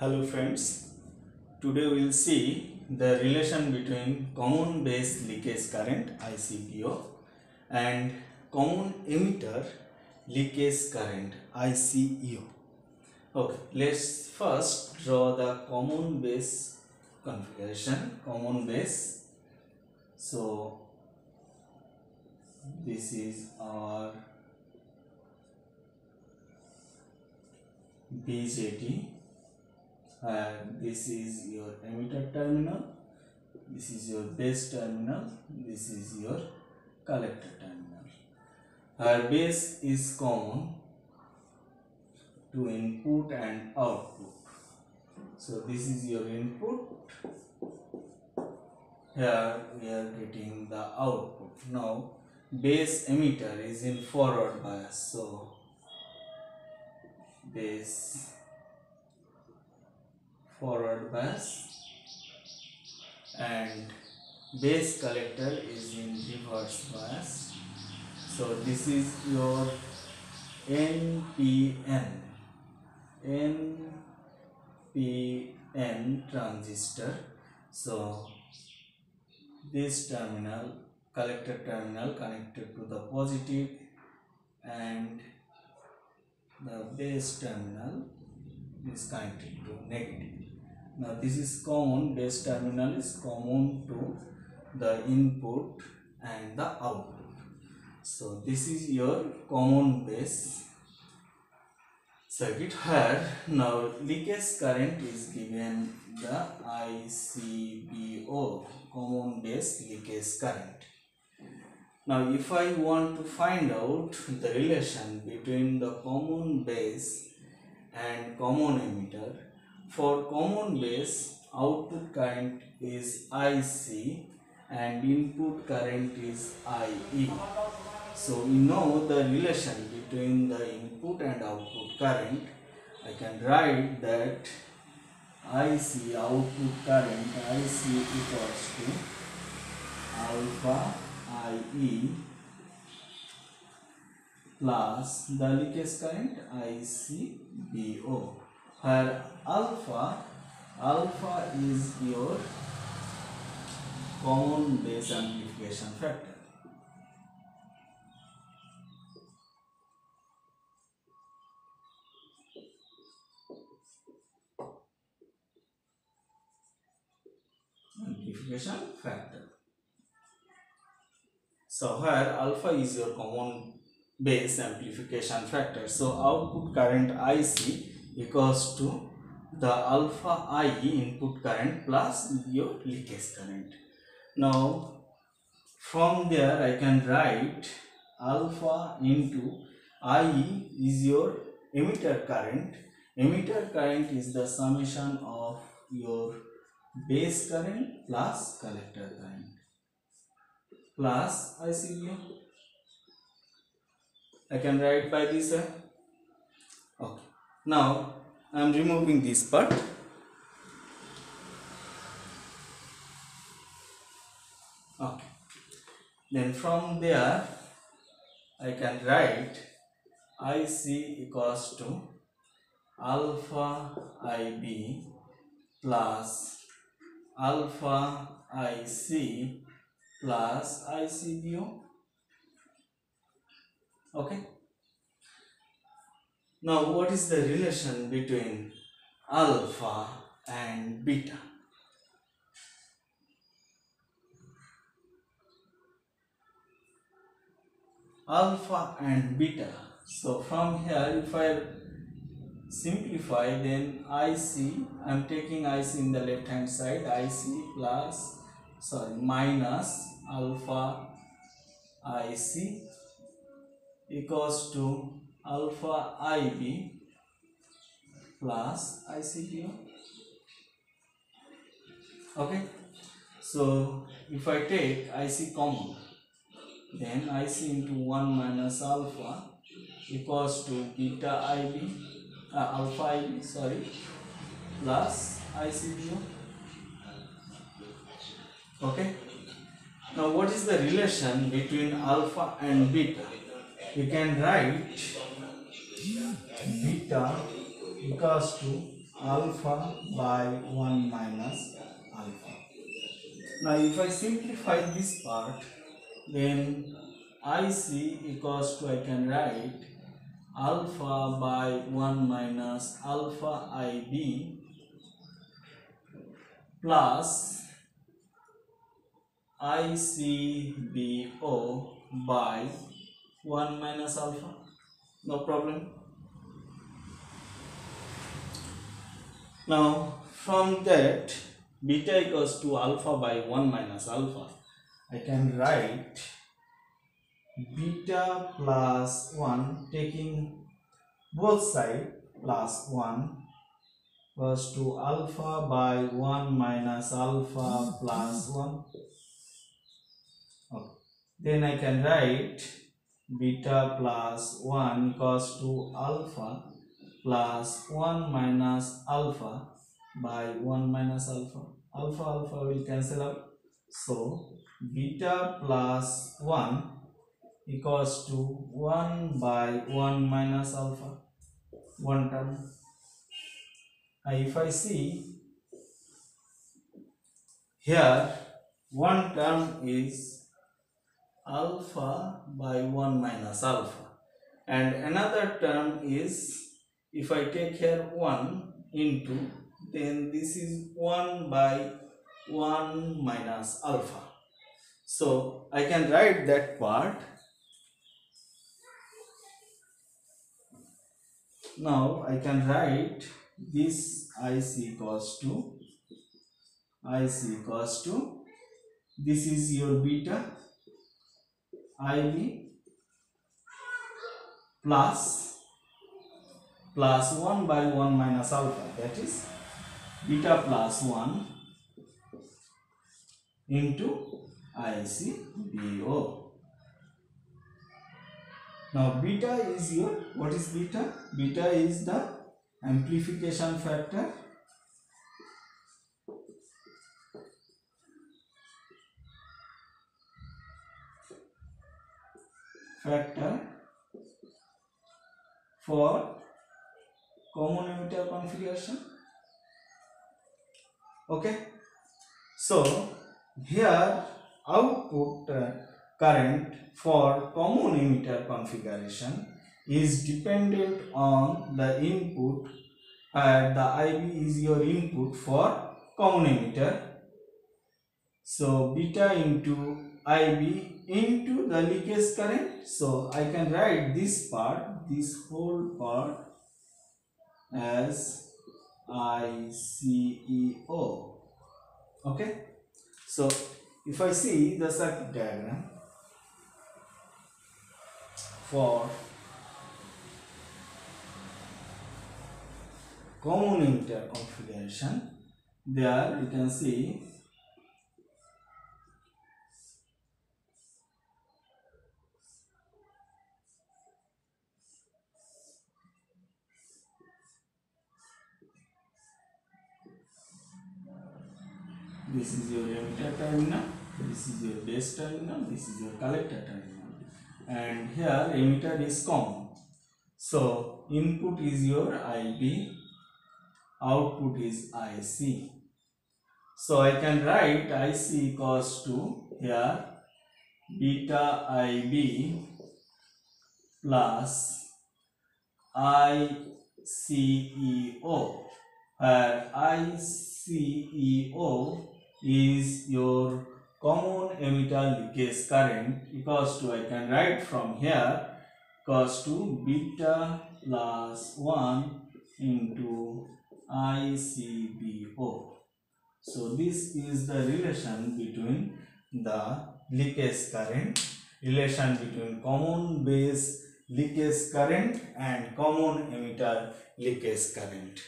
Hello friends, today we will see the relation between common base leakage current ICBO and common emitter leakage current ICEO. Okay, let's first draw the common base configuration, common base. So this is our BJT and this is your emitter terminal. This is your base terminal. This is your collector terminal. Our base is common to input and output. So this is your input. Here we are getting the output. Now base emitter is in forward bias. So base forward bias and base collector is in reverse bias so this is your npn npn transistor. So this terminal collector terminal connected to the positive and the base terminal is connected to negative now this is common base terminal is common to the input and the output. So this is your common base circuit here. Now leakage current is given the ICBO common base leakage current. Now if I want to find out the relation between the common base and common emitter for common base, output current is IC and input current is IE. So we know the relation between the input and output current. I can write that IC output current IC equals to alpha IE plus the leakage current ICBO where alpha alpha is your common base amplification factor. Amplification factor. So here alpha is your common base amplification factor. So output current IC equals to the alpha IE input current plus your leakage current. Now from there I can write alpha into IE is your emitter current. Emitter current is the summation of your base current plus collector current plus ICBO. I can write by this. Okay. Now I am removing this part. Okay. Then from there I can write IC equals to alpha IB plus alpha IC plus ICBO. Okay. Now, what is the relation between alpha and beta? Alpha and beta. So, from here, if I simplify, then IC, I am taking IC in the left hand side, IC plus, sorry, minus alpha IC equals to alpha IB plus ICBO. Okay. So if I take IC common, then IC into 1 minus alpha equals to beta IB, uh, alpha IB, sorry, plus ICBO. Okay. Now what is the relation between alpha and beta? We can write beta equals to alpha by 1 minus alpha. Now if I simplify this part then IC equals to I can write alpha by 1 minus alpha IB plus ICBO by 1 minus alpha. No problem. Now from that beta equals to alpha by 1 minus alpha. I can write beta plus 1 taking both side plus 1 equals to alpha by 1 minus alpha plus 1 okay. then I can write beta plus 1 equals to alpha plus 1 minus alpha by 1 minus alpha. Alpha alpha will cancel out. So beta plus 1 equals to 1 by 1 minus alpha. One term. Now if I see here one term is alpha by 1 minus alpha. And another term is if I take here 1 into then this is 1 by 1 minus alpha. So I can write that part. Now I can write this IC equals to IC equals to this is your beta IB plus plus 1 by 1 minus alpha that is beta plus 1 into ICBO. Now beta is your what is beta? Beta is the amplification factor for common emitter configuration okay so here output uh, current for common emitter configuration is dependent on the input and the IB is your input for common emitter. So beta into IB into the leakage current. So I can write this part, this whole part as ICEO. Okay. So if I see the circuit diagram for emitter configuration there you can see this is your emitter terminal this is your base terminal this is your collector terminal and here emitter is common so input is your ib output is ic so i can write ic equals to here beta ib plus iceo where iceo is your common emitter leakage current equals to I can write from here equals to beta plus 1 into ICBO. So this is the relation between the leakage current, relation between common base leakage current and common emitter leakage current.